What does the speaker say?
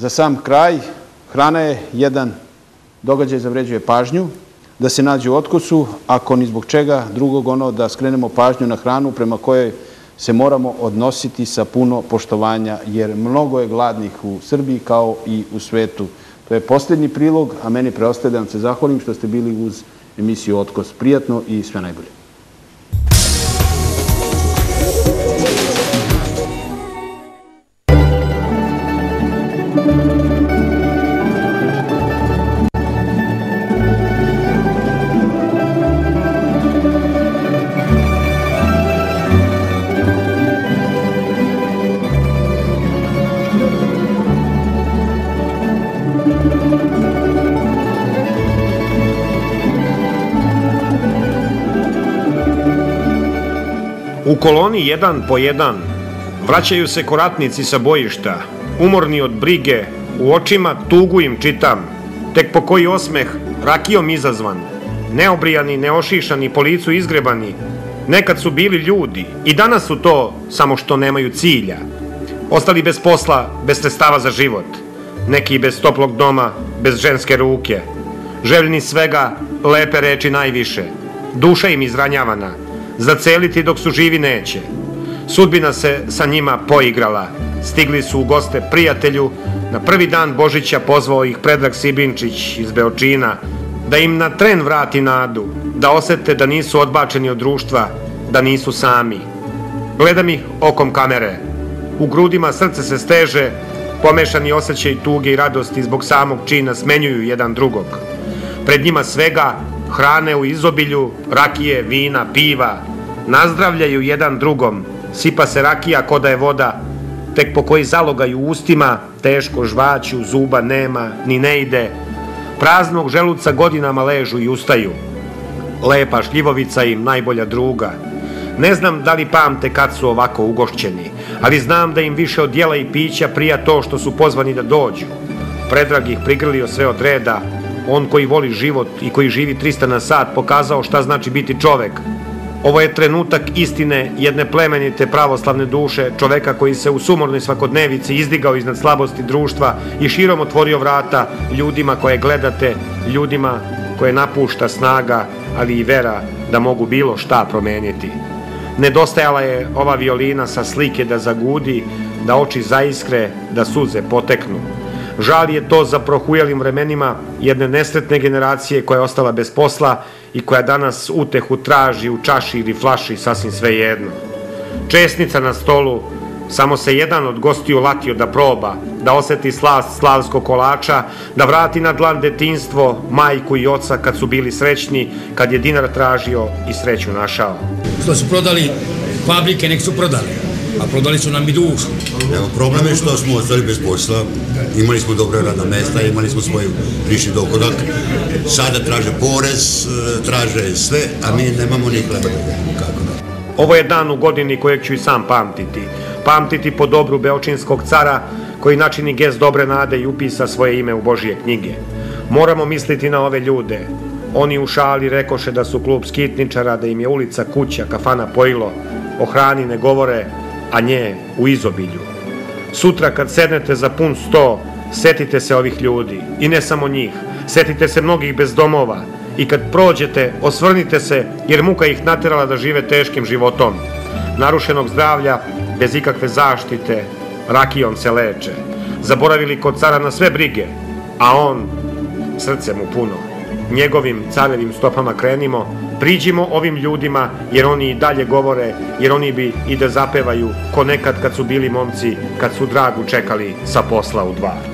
Za sam kraj, hrana je jedan događaj zavređuje pažnju, da se nađe u otkusu, ako ni zbog čega drugog ono da skrenemo pažnju na hranu prema kojoj se moramo odnositi sa puno poštovanja, jer mnogo je gladnih u Srbiji kao i u svetu. To je posljednji prilog, a meni preostaje da vam se zahvalim što ste bili uz emisiju Otkos. Prijatno i sve najbolje. U koloni jedan po jedan vraćaju se koratnici sa bojišta, umorni od brige, u očima tugu im čitam, tek po koji osmeh rakijom izazvan, neobrijani, neošišani, po licu izgrebani, nekad su bili ljudi i danas su to, samo što nemaju cilja. Ostali bez posla, bez sredstava za život, neki bez toplog doma, bez ženske ruke, željni svega, lepe reči najviše, duša im izranjavana, zaceliti dok su živi neće. Sudbina se sa njima poigrala. Stigli su u goste prijatelju, na prvi dan Božića pozvao ih Predrag Sibinčić iz Beočina, da im na tren vrati nadu, da osete da nisu odbačeni od društva, da nisu sami. Gledam ih okom kamere. U grudima srce se steže, pomešani osjećaj tuge i radosti zbog samog čina smenjuju jedan drugog. Pred njima svega hrane u izobilju, rakije, vina, piva, nazdravljaju jedan drugom, sipa se rakija ko da je voda, tek po koji zalogaju ustima, teško žvaću, zuba nema, ni ne ide, praznog želuca godinama ležu i ustaju. Lepa šljivovica im najbolja druga. Ne znam da li pamte kad su ovako ugošćeni, ali znam da im više od jela i pića prija to što su pozvani da dođu. Predrag ih prigrlio sve od reda, on koji voli život i koji živi 300 na sat pokazao šta znači biti čovek. Ovo je trenutak istine jedne plemenite pravoslavne duše, čoveka koji se u sumornoj svakodnevici izdigao iznad slabosti društva i širom otvorio vrata ljudima koje gledate, ljudima koje napušta snaga, ali i vera da mogu bilo šta promeniti. Nedostajala je ova violina sa slike da zagudi, da oči zaiskre, da suze poteknu. Žal je to za prohujalim vremenima jedne nesretne generacije koja je ostala bez posla i koja danas utehu traži u čaši ili flaši sasvim sve jedno. Česnica na stolu, samo se jedan od gostiju latio da proba, da oseti slast slavskog kolača, da vrati na dlan detinstvo, majku i oca kad su bili srećni, kad je dinar tražio i sreću našao. Što su prodali fabrike, nek su prodali a prodali su nam i dušu. Evo, problem je što smo ostali bez posla, imali smo dobre radna mesta, imali smo svoj viši dohodak, sada traže porez, e, traže sve, a mi nemamo ni hleba da kako da. Ovo je dan u godini kojeg ću i sam pamtiti. Pamtiti po dobru Beočinskog cara, koji načini gest dobre nade i upisa svoje ime u Božije knjige. Moramo misliti na ove ljude. Oni u šali rekoše da su klub skitničara, da im je ulica kuća, kafana pojilo, o hrani ne govore, a nje u izobilju. Sutra kad sednete za pun sto, setite se ovih ljudi i ne samo njih, setite se mnogih bez domova i kad prođete, osvrnite se jer muka ih naterala da žive teškim životom. Narušenog zdravlja, bez ikakve zaštite, rakijom se leče. Zaboravili kod cara na sve brige, a on, srce mu puno. Njegovim carevim stopama krenimo, priđimo ovim ljudima jer oni i dalje govore, jer oni bi i da zapevaju ko nekad kad su bili momci, kad su dragu čekali sa posla u dva.